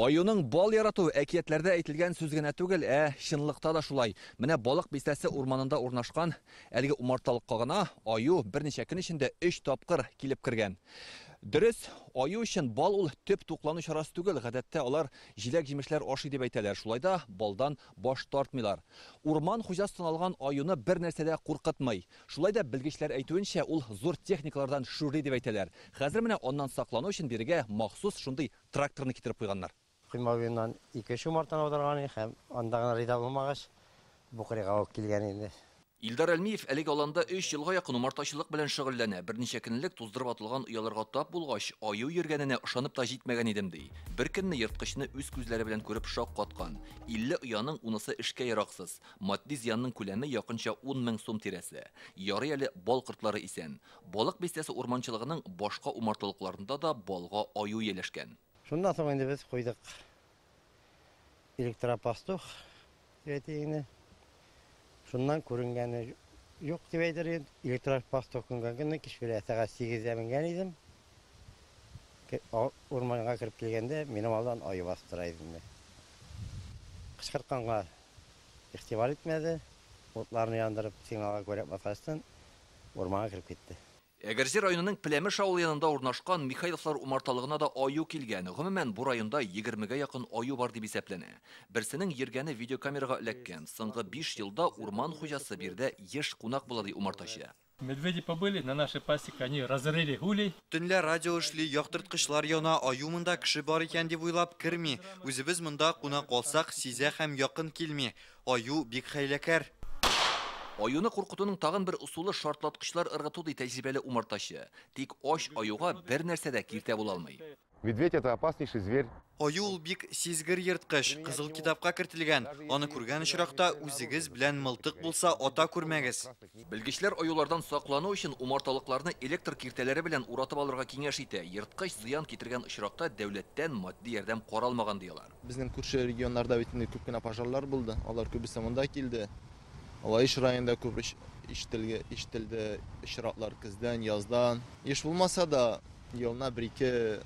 Аюның бал ярату әкиятләрдә әйтелгән сүз генә түгел, ә чынлыкта да шулай. Менә балык бистәсе урманында урнашкан әлеге умарталыкка гына аю берничә көн эчендә 3 тапкыр килеп кергән. Дөрес, аю өчен бал ул төп туклану чарасы түгел, гадәттә алар җиләк җимешләр ашый дип әйтәләр. Шулай да балдан баш тартмыйлар. Урман хуҗасын алган аюны бер нәрсәдә куркытмый. Шулай да белгечләр әйтүенчә, ул зур техникалардан шүри дип әйтәләр. Хәзер менә оннан саклану өчен бирегә махсус шундый тракторны китереп куйганнар. Құйма буйынан ике үш умартаны аударған һәм анда гына риза булмагач бу кырыйга алып килгән инде. Илдар Әлмиев әлеге аланда 3 елга якын умартачылык белән шөгыльләнә. Берничә көнлек туздырып атылган уяларга тап булгач, аю йөргәненә ышанып та җитмәгән идем ди. Бер көнне йырткычны үз күзләре белән күреп шок каткан. 50 уяның унысы эшкә яраксыз. Матди зыянның күләме якынча 10 мең сум тирәсе. Ярый әле бал кортлары исән. Балык бистәсе урманчылыгының башка умарталыкларында да балга аю еләшкән. Шундан соң инде без куйдык электропастух әйтегене. Шуннан күренгәне юк дип әйтер идем. Электропастух күренгән көнне кичкә сәгать 8-дә менгән идем. Ке- а- Урманга кирип килгәндә минем алдан аю бастыра идем. Кычкыртканга игътибар итмәде. Отларны яндырып сигналга күрә баскачтан урманга кирип китте. Әгәрҗе районының Пләмеш авылы янында урнашкан Михайловлар умарталыгына да аю килгән. Гомумән бу районда 20гә якын аю бар дип исәпләнә. Берсенең йөргәне видеокамерага эләккән. Соңгы 5 елда урман хуҗасы бирдә еш кунак була ди умартачы. Медведи побыли на нашей пасеке, они разрыли улей. Төнлә радио эшли, яктырткычлар яна, аю монда кеше бар икән дип уйлап керми. Үзебез монда кунак алсак, сизә һәм якын килми. Аю бик хәйләкәр. Аюны куркытуның тагын бер усулы шартлаткычлар ыргыту ди тәҗрибәле умартачы. Тик оч аюга бер нәрсә дә киртә була алмый. Медведь – это опаснейший зверь. Аю ул бик сизгер йырткыч, кызыл китапка кертелгән. Аны күргән очракта үзегез белән мылтык булса ата күрмәгез. Белгечләр аюлардан саклану өчен умарталыкларны электр киртәләре белән уратып алырга киңәш итә. Йырткыч зыян китергән очракта дәүләттән матди ярдәм каралмаган диялар. Безнең күрше регионнарда бит күп кенә пожарлар булды. Алар күбесе монда килде. Алайыш районында күп иш- ишетелгә ишетелде очраклар көздән, яздан. Еш булмаса да елна бер-ике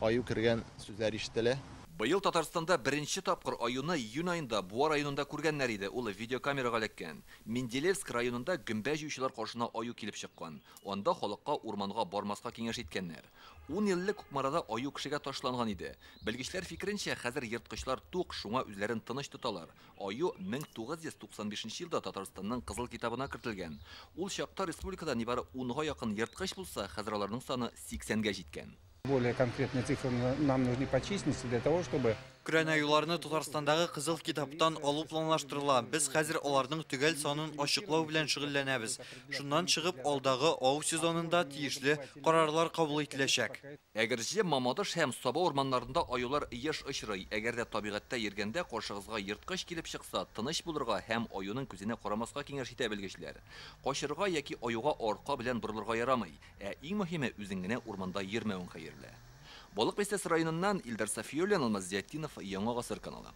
аю кергән сүзләр ишетелә. Быел Татарстанда беренче тапкыр аюны июнь айында Буа районында күргәннәр иде. Ул видеокамерага эләккән. Менделевск районында гөмбә җыючылар каршына аю килеп чыккан. Анда халыкка урманга бармаска киңәш иткәннәр. 10 еллык Кукмарада аю кешегә ташланган иде. Белгечләр фикеренчә, хәзер йырткычлар тук, шуңа үзләрен тыныч тоталар. Аю 1995 елда Татарстанның Кызыл китабына кертелгән. Ул чакта республикада нибары 10га якын йырткыч булса, хәзер аларның саны 80гә җиткән. Более конкретные цифры на- нам нужны по численности для того, чтобы Күрән аюларны Татарстандагы кызыл китаптан алу планлаштырыла. Без хәзер аларның төгәл санын ачыклау белән шөгыльләнәбез. Шуннан чыгып алдагы ау сезонында тиешле карарлар кабул ителәчәк. Әгәрҗе Мамадыш һәм Саба урманнарында аюлар еш очрый. Әгәр дә табигатьтә йөргәндә каршыгызга йырткыч килеп чыкса, тыныч булырга һәм аюның күзенә карамаска киңәш итә белгечләр. Качырга яки аюга арка белән борылырга ярамый, ә иң мөһиме үзең генә урманда йөрмәвең хәерле. Балык бистәсе районыннан Илдар Сафиуллин, Алмаз Зиятдинов, Яңа гасыр каналы.